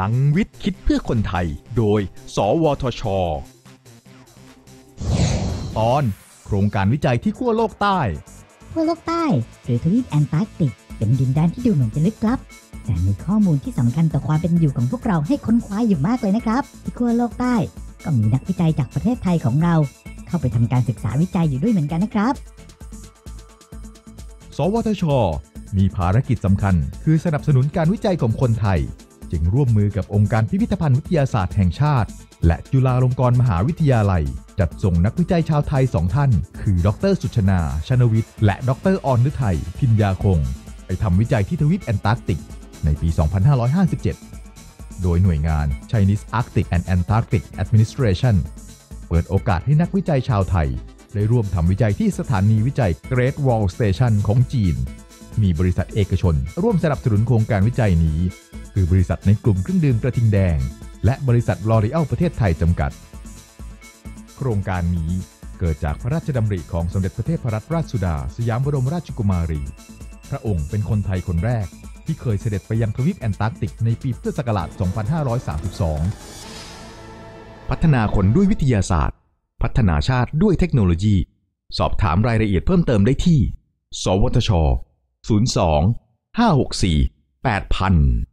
ลังวิทย์คิดเพื่อคนไทย โดย สวทช ตอนโครงการวิจัยที่ขั้วโลกใต้ขั้วโลกใต้หรือทวีปแอนตาร์กติก เป็นดินแดนที่ดูเหมือนจะลึกลับ แต่มีข้อมูลที่สำคัญต่อความเป็นอยู่ของพวกเราให้ค้นคว้าอยู่มากเลยนะครับ ที่ขั้วโลกใต้ ก็มีนักวิจัยจากประเทศไทยของเรา เข้าไปทำการศึกษาวิจัยอยู่ด้วยเหมือนกันนะครับ สวทช มีภารกิจสำคัญ คือสนับสนุนการวิจัยของคนไทย จึงร่วมมือกับองค์การพิพิธภัณฑ์วิทยาศาสตร์แห่งชาติ และจุฬาลงกรณ์มหาวิทยาลัย จัดส่งนักวิจัยชาวไทยสองท่าน คือ ดร สุชนา ชนวิทย์ และดรออนฤทัย พิญญาคง ไปทำวิจัยที่ทวีปแอนตาร์กติก ในปี 2557 โดยหน่วยงาน Chinese Arctic and Antarctic Administration เปิดโอกาสให้นักวิจัยชาวไทย ได้ร่วมทำวิจัยที่สถานีวิจัย Great Wall Station ของจีนมีบริษัทเอกชน ร่วมสนับสนุนโครงการวิจัยนี้ คือบริษัทในกลุ่มเครื่องดื่มกระทิงแดง และบริษัทลอรี a l ประเทศไทยจำกัด โครงการนี้เกิดจากพระราชดำริของสมเด็จพระเทพรัตนราชสุดา สยามบรมราชกุมารี พระองค์เป็นคนไทยคนแรก ที่เคยเสด็จไปยังทวีปแอนตาร์กติกในปีพุทธศักราช 2532 พัฒนาคนด้วยวิทยาศาสตร์ พัฒนาชาติด้วยเทคโนโลยี สอบถามรายละเอียดเพิ่มเติมได้ที่ สวทช 02 564 8000